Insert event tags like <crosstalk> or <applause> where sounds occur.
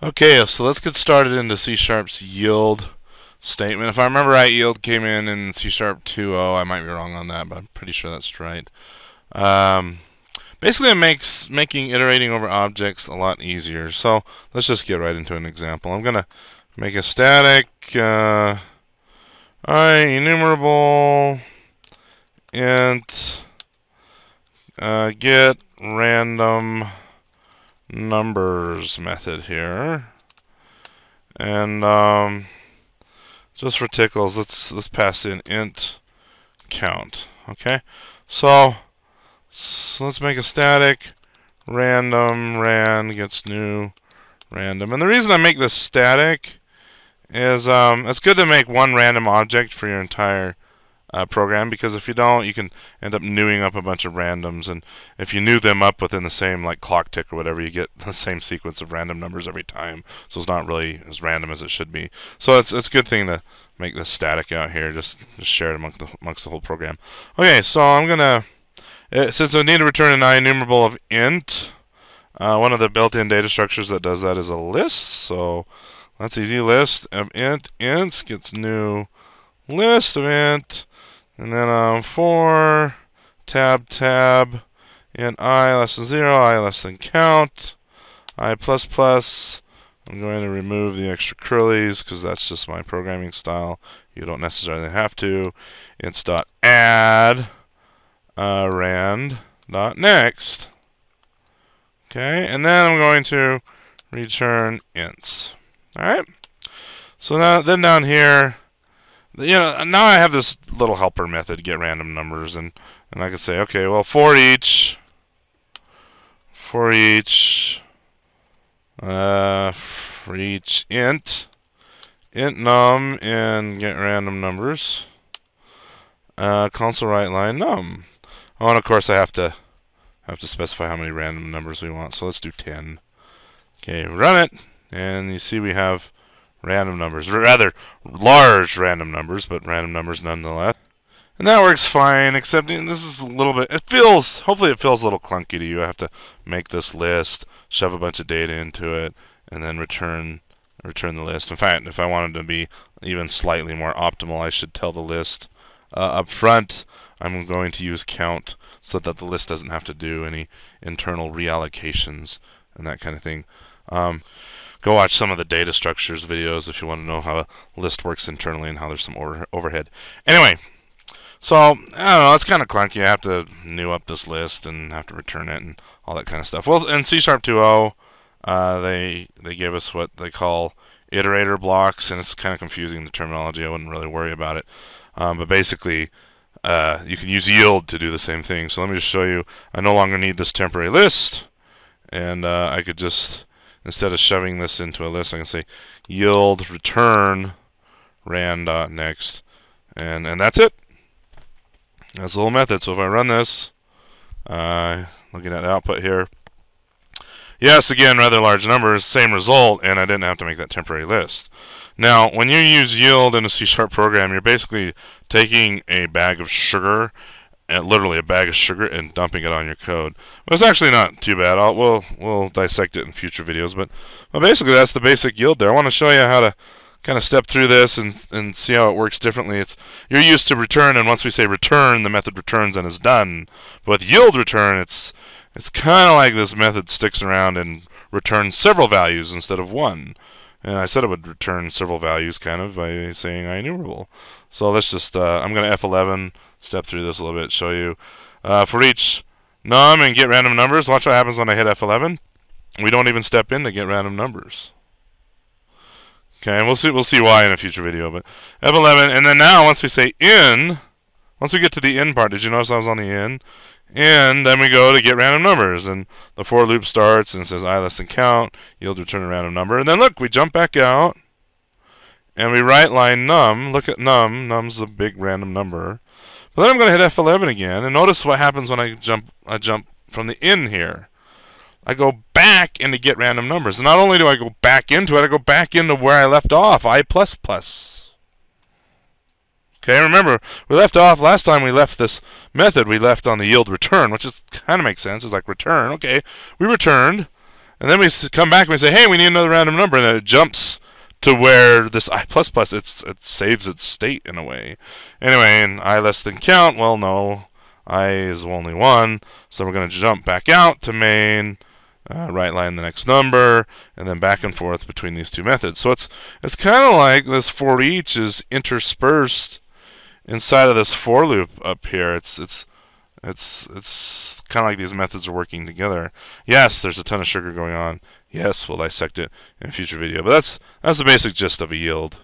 Okay, so let's get started into C Sharp's yield statement. If I remember right, yield came in in C Sharp 2.0. I might be wrong on that, but I'm pretty sure that's right. Um, basically, it makes making iterating over objects a lot easier. So let's just get right into an example. I'm going to make a static uh, I enumerable int uh, get random numbers method here. And um, just for tickles, let's let's pass in int count. Okay, so, so let's make a static random rand gets new random. And the reason I make this static is um, it's good to make one random object for your entire uh, program because if you don't, you can end up newing up a bunch of randoms, and if you new them up within the same like clock tick or whatever, you get <laughs> the same sequence of random numbers every time. So it's not really as random as it should be. So it's it's a good thing to make this static out here, just just share it amongst the, amongst the whole program. Okay, so I'm gonna it, since I need to return an enumerable of int. Uh, one of the built-in data structures that does that is a list. So that's easy. List of int ints gets new list of int and then um, for tab tab and i less than 0, i less than count, i plus plus. I'm going to remove the extra curlies because that's just my programming style. You don't necessarily have to. Ints dot add uh, rand dot next. Okay, and then I'm going to return ints. All right. So now then down here you know, now I have this little helper method, get random numbers, and, and I can say, okay, well, for each, for each, uh, for each int, int num, and get random numbers, uh, console write line num. Oh, and of course I have to have to specify how many random numbers we want, so let's do 10. Okay, run it, and you see we have random numbers, rather large random numbers, but random numbers nonetheless. And that works fine, except this is a little bit, it feels, hopefully it feels a little clunky to you. I have to make this list, shove a bunch of data into it, and then return return the list. In fact, if I wanted to be even slightly more optimal, I should tell the list uh, up front I'm going to use count so that the list doesn't have to do any internal reallocations and that kind of thing. Um, go watch some of the data structures videos if you want to know how a list works internally and how there's some over overhead. Anyway, so I don't know, it's kind of clunky. I have to new up this list and have to return it and all that kind of stuff. Well, in C Sharp 2.0, uh, they they give us what they call iterator blocks, and it's kind of confusing the terminology. I wouldn't really worry about it, um, but basically. Uh, you can use yield to do the same thing. So let me just show you. I no longer need this temporary list, and uh, I could just instead of shoving this into a list, I can say yield return ran dot next, and and that's it. That's a little method. So if I run this, uh, looking at the output here, yes, again, rather large numbers, same result, and I didn't have to make that temporary list. Now, when you use yield in a C-sharp program, you're basically taking a bag of sugar literally a bag of sugar and dumping it on your code. Well, it's actually not too bad. I'll, we'll we'll dissect it in future videos, but well, basically that's the basic yield there. I want to show you how to kind of step through this and and see how it works differently. It's you're used to return, and once we say return, the method returns and is done. But with yield return, it's it's kind of like this method sticks around and returns several values instead of one. And I said it would return several values kind of by saying I enumerable. So let's just, uh, I'm going to F11 step through this a little bit, show you. Uh, for each num and get random numbers, watch what happens when I hit F11. We don't even step in to get random numbers. Okay, and we'll see we'll see why in a future video. But F11, and then now once we say in, once we get to the in part, did you notice I was on the in? And then we go to get random numbers, and the for loop starts and says i less than count, yield return a random number, and then look, we jump back out, and we write line num. Look at num. Num's a big random number. But then I'm going to hit F11 again, and notice what happens when I jump. I jump from the in here. I go back into get random numbers. And not only do I go back into it, I go back into where I left off, i plus plus. Okay, remember, we left off, last time we left this method, we left on the yield return, which is kind of makes sense. It's like return, okay. We returned, And then we come back and we say, hey, we need another random number, and then it jumps to where this i plus plus it's it saves its state in a way. Anyway, in i less than count, well, no, i is only one, so we're going to jump back out to main, uh, write line the next number, and then back and forth between these two methods. So it's it's kind of like this for each is interspersed inside of this for loop up here. It's it's it's it's kind of like these methods are working together. Yes, there's a ton of sugar going on. Yes, we'll dissect it in a future video. But that's that's the basic gist of a yield.